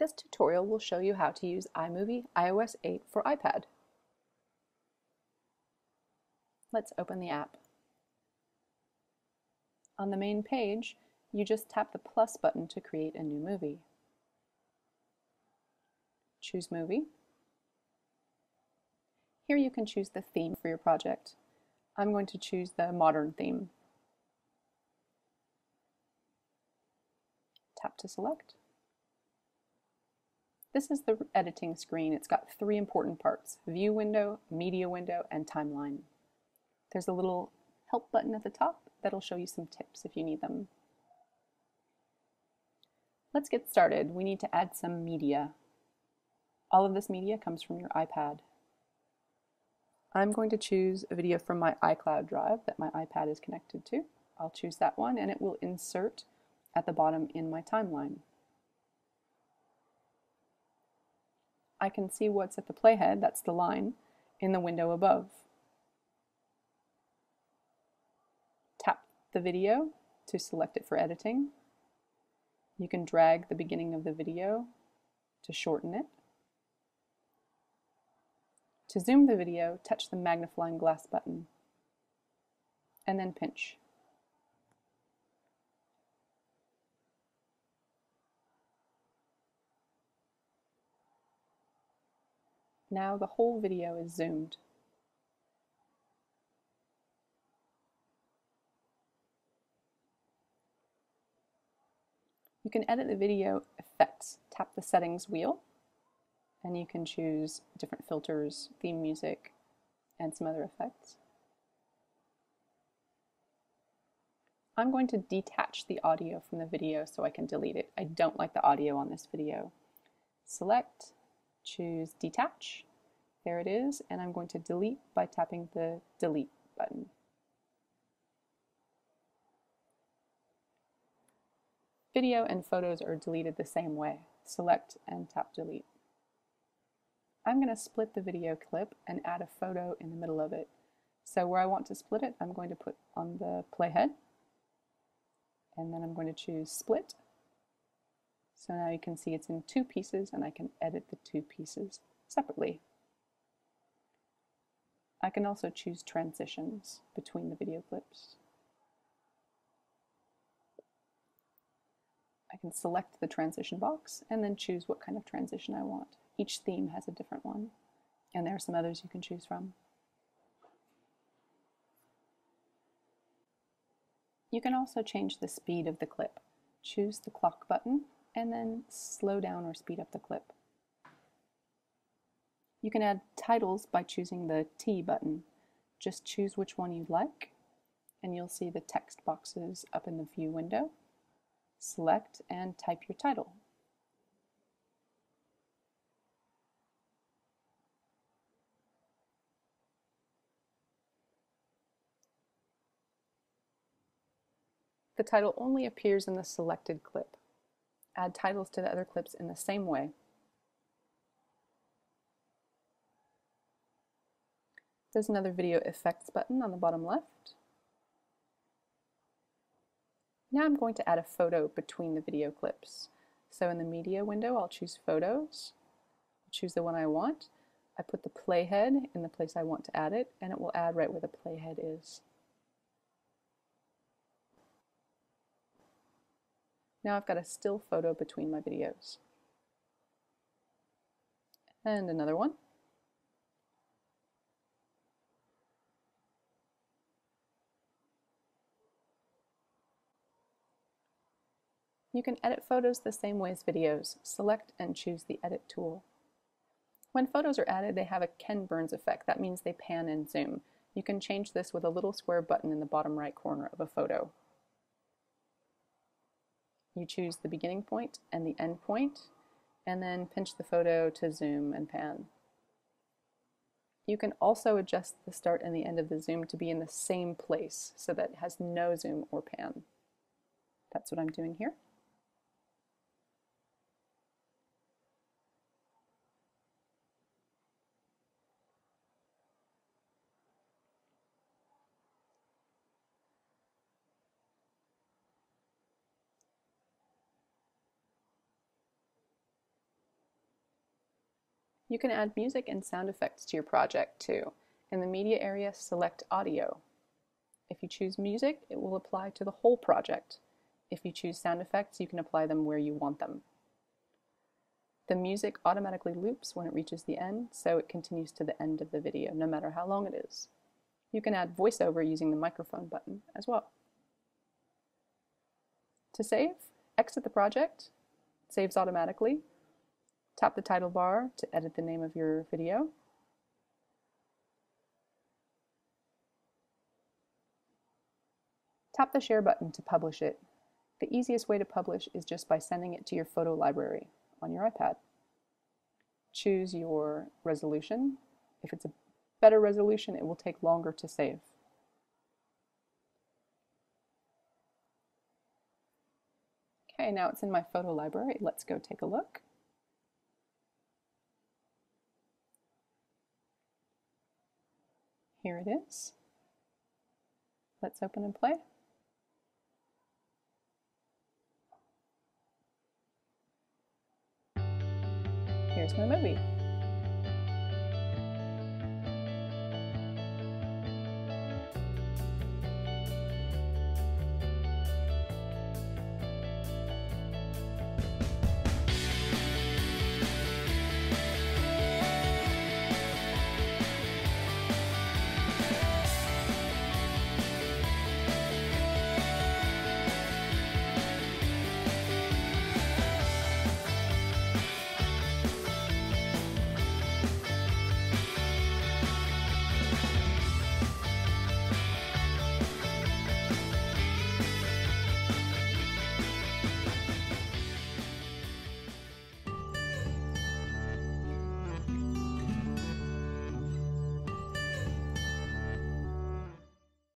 This tutorial will show you how to use iMovie iOS 8 for iPad. Let's open the app. On the main page, you just tap the plus button to create a new movie. Choose Movie. Here you can choose the theme for your project. I'm going to choose the modern theme. Tap to select. This is the editing screen. It's got three important parts, view window, media window, and timeline. There's a little help button at the top that'll show you some tips if you need them. Let's get started. We need to add some media. All of this media comes from your iPad. I'm going to choose a video from my iCloud drive that my iPad is connected to. I'll choose that one and it will insert at the bottom in my timeline. I can see what's at the playhead, that's the line, in the window above. Tap the video to select it for editing. You can drag the beginning of the video to shorten it. To zoom the video, touch the magnifying glass button and then pinch. Now the whole video is zoomed. You can edit the video effects. Tap the settings wheel and you can choose different filters, theme music, and some other effects. I'm going to detach the audio from the video so I can delete it. I don't like the audio on this video. Select choose detach. There it is, and I'm going to delete by tapping the delete button. Video and photos are deleted the same way. Select and tap delete. I'm going to split the video clip and add a photo in the middle of it. So where I want to split it, I'm going to put on the playhead, and then I'm going to choose split, so now you can see it's in two pieces and I can edit the two pieces separately. I can also choose transitions between the video clips. I can select the transition box and then choose what kind of transition I want. Each theme has a different one, and there are some others you can choose from. You can also change the speed of the clip. Choose the clock button and then slow down or speed up the clip. You can add titles by choosing the T button. Just choose which one you'd like, and you'll see the text boxes up in the view window. Select and type your title. The title only appears in the selected clip add titles to the other clips in the same way. There's another video effects button on the bottom left. Now I'm going to add a photo between the video clips. So in the media window, I'll choose photos, I'll choose the one I want. I put the playhead in the place I want to add it, and it will add right where the playhead is. Now I've got a still photo between my videos. And another one. You can edit photos the same way as videos. Select and choose the Edit tool. When photos are added, they have a Ken Burns effect. That means they pan and zoom. You can change this with a little square button in the bottom right corner of a photo. You choose the beginning point and the end point, and then pinch the photo to zoom and pan. You can also adjust the start and the end of the zoom to be in the same place so that it has no zoom or pan. That's what I'm doing here. You can add music and sound effects to your project too. In the media area, select audio. If you choose music, it will apply to the whole project. If you choose sound effects, you can apply them where you want them. The music automatically loops when it reaches the end, so it continues to the end of the video, no matter how long it is. You can add voiceover using the microphone button as well. To save, exit the project, saves automatically, Tap the title bar to edit the name of your video. Tap the share button to publish it. The easiest way to publish is just by sending it to your photo library on your iPad. Choose your resolution. If it's a better resolution, it will take longer to save. Okay, now it's in my photo library. Let's go take a look. Here it is. Let's open and play. Here's my movie.